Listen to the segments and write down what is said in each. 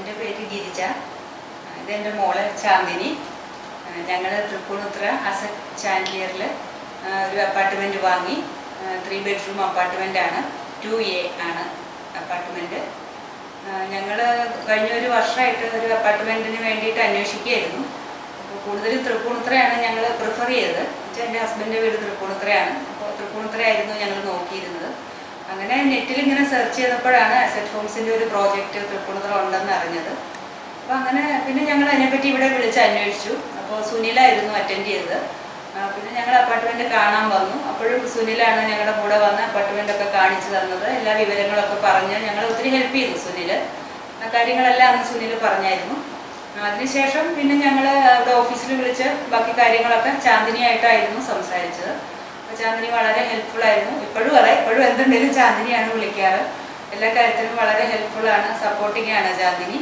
എന്റെ പേര് ഗിരിജ. ഇതെന്റെ മോൾ ചാന്ദിനി. ഞങ്ങൾ തൃപ്പൂണിത്തുറ അസറ്റ് ചാൻഡിയറിൽ ഒരു അപ്പാർട്ട്മെന്റ് വാങ്ങി. ത്രീ ബെഡ്റൂം അപ്പാർട്ട്മെന്റാണ് ടു എ ആണ് അപ്പാർട്ട്മെന്റ് ഞങ്ങൾ കഴിഞ്ഞ ഒരു വർഷമായിട്ട് ഒരു അപ്പാർട്ട്മെന്റിന് വേണ്ടിയിട്ട് അന്വേഷിക്കുകയായിരുന്നു. അപ്പോൾ കൂടുതലും തൃപ്പൂണിത്തുറയാണ് ഞങ്ങൾ പ്രിഫർ ചെയ്തത്. എന്റെ ഹസ്ബൻഡിന്റെ വീട് തൃപ്പൂണിത്തുറയാണ്. അപ്പോൾ തൃപ്പൂണിത്തുറയായിരുന്നു ഞങ്ങൾ നോക്കിയിരുന്നത് അങ്ങനെ നെറ്റിൽ ഇങ്ങനെ സെർച്ച് ചെയ്തപ്പോഴാണ് അസറ്റ് ഹോംസിന്റെ ഒരു പ്രോജക്റ്റ് തൃപ്പൂണിത്തുറ ഉണ്ടെന്ന് അറിഞ്ഞത്. അപ്പോൾ അങ്ങനെ പിന്നെ ഞങ്ങൾ അതിനെപ്പറ്റി ഇവിടെ വിളിച്ച് അന്വേഷിച്ചു. അപ്പോൾ സുനിലായിരുന്നു അറ്റൻഡ് ചെയ്തത്. പിന്നെ ഞങ്ങൾ അപ്പാർട്ട്മെന്റ് കാണാൻ വന്നു. അപ്പോഴും സുനിലാണ് ഞങ്ങളുടെ കൂടെ വന്ന് അപ്പാർട്ട്മെന്റ് ഒക്കെ കാണിച്ചു തന്നത്. എല്ലാ വിവരങ്ങളൊക്കെ പറഞ്ഞ് ഞങ്ങൾ ഒത്തിരി ഹെൽപ്പ് ചെയ്തു സുനിൽ ആ കാര്യങ്ങളെല്ലാം അന്ന് സുനിൽ പറഞ്ഞായിരുന്നു. അതിനുശേഷം പിന്നെ ഞങ്ങൾ അവിടെ ഓഫീസിൽ വിളിച്ച് ബാക്കി കാര്യങ്ങളൊക്കെ ചാന്ദിനിയായിട്ടായിരുന്നു സംസാരിച്ചത്. അപ്പോൾ ചാന്ദിനി വളരെ ഹെൽപ്ഫുൾ ആയിരുന്നു. ഇപ്പോഴും അതെ ഇപ്പോഴും എന്തുണ്ടെങ്കിലും ചാന്ദിനിയാണ് വിളിക്കാറ്. എല്ലാ കാര്യത്തിലും വളരെ ഹെൽപ്ഫുൾ ആണ് സപ്പോർട്ടിങ് ആണ് ചാന്ദിനി.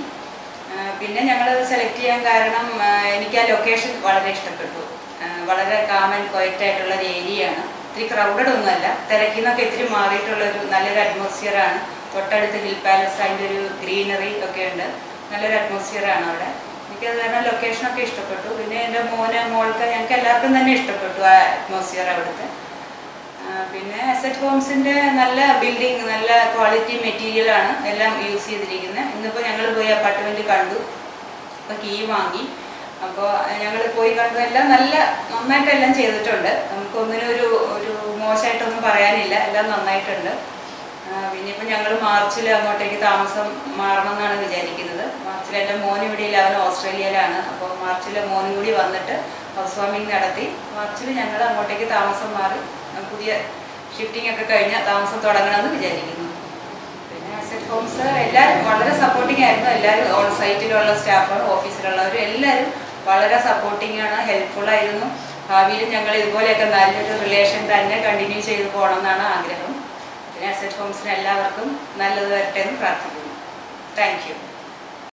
പിന്നെ ഞങ്ങൾ സെലക്ട് ചെയ്യാൻ കാരണം എനിക്ക് ആ ലൊക്കേഷൻ വളരെ ഇഷ്ടപ്പെട്ടു. വളരെ കാമൻ ക്വയറ്റ് ആയിട്ടുള്ള ഒരു ഏരിയയാണ് ഇത്തിരി ക്രൗഡഡ് ഒന്നുമല്ല തിരക്കിൽ നിന്നൊക്കെ ഇത്തിരി മാറിയിട്ടുള്ള ഒരു നല്ലൊരു അറ്റ്മോസ്ഫിയർ ആണ്. തൊട്ടടുത്ത് ഹിൽ പാലസ് അതിന്റെ ഒരു ഗ്രീനറി ഒക്കെ ഉണ്ട്. നല്ലൊരു അറ്റ്മോസ്ഫിയർ ആണ് അവിടെ. എനിക്ക് അത് കാരണം ലൊക്കേഷനൊക്കെ ഇഷ്ടപ്പെട്ടു. പിന്നെ എന്റെ മോന് മോൾക്ക് ഞങ്ങൾക്ക് എല്ലാവർക്കും തന്നെ ഇഷ്ടപ്പെട്ടു ആ അറ്റ്മോസ്ഫിയർ അവിടുത്തെ. പിന്നെ അസറ്റ് ഹോംസിന്റെ നല്ല ബിൽഡിംഗ് നല്ല ക്വാളിറ്റി മെറ്റീരിയൽ ആണ് എല്ലാം യൂസ് ചെയ്തിരിക്കുന്നത് ഇന്നിപ്പോൾ ഞങ്ങൾ പോയി അപ്പാർട്ട്മെന്റ് കണ്ടു. അപ്പോൾ കീ വാങ്ങി. അപ്പോൾ ഞങ്ങൾ പോയി കണ്ടു. എല്ലാം നല്ല നന്നായിട്ട് എല്ലാം ചെയ്തിട്ടുണ്ട്. നമുക്കൊന്നിനും ഒരു ഒരു മോശമായിട്ടൊന്നും പറയാനില്ല. എല്ലാം നന്നായിട്ടുണ്ട്. പിന്നെയിപ്പോൾ ഞങ്ങൾ മാർച്ചിൽ അങ്ങോട്ടേക്ക് താമസം മാറണം എന്നാണ് വിചാരിക്കുന്നത്. മാർച്ചിൽ എന്റെ മോൻ ഇവിടെ അവൻ ഓസ്ട്രേലിയയിലാണ്. അപ്പോൾ മാർച്ചിൽ മോനും കൂടി വന്നിട്ട് ഹൗസ് വാമിംഗ് നടത്തി മാർച്ചിൽ ഞങ്ങൾ അങ്ങോട്ടേക്ക് താമസം മാറി. പുതിയ ഷിഫ്റ്റിംഗ് ഒക്കെ കഴിഞ്ഞ് താമസം തുടങ്ങണമെന്ന് വിചാരിക്കുന്നു. പിന്നെ അസറ്റ് ഹോംസ് എല്ലാവരും വളരെ സപ്പോർട്ടിംഗ് ആയിരുന്നു. എല്ലാവരും സൈറ്റിലുള്ള സ്റ്റാഫുകൾ ഓഫീസിലുള്ളവരും എല്ലാവരും വളരെ സപ്പോർട്ടിംഗ് ആണ്. ഹെൽപ്ഫുൾ ആയിരുന്നു. ഭാവിയിലും ഞങ്ങൾ ഇതുപോലെയൊക്കെ നല്ലൊരു റിലേഷൻ തന്നെ കണ്ടിന്യൂ ചെയ്തു പോകണം എന്നാണ് ആഗ്രഹം. പിന്നെ അസറ്റ് ഹോംസിന് എല്ലാവർക്കും നല്ലത് വരട്ടെ എന്ന് പ്രാർത്ഥിക്കുന്നു. താങ്ക്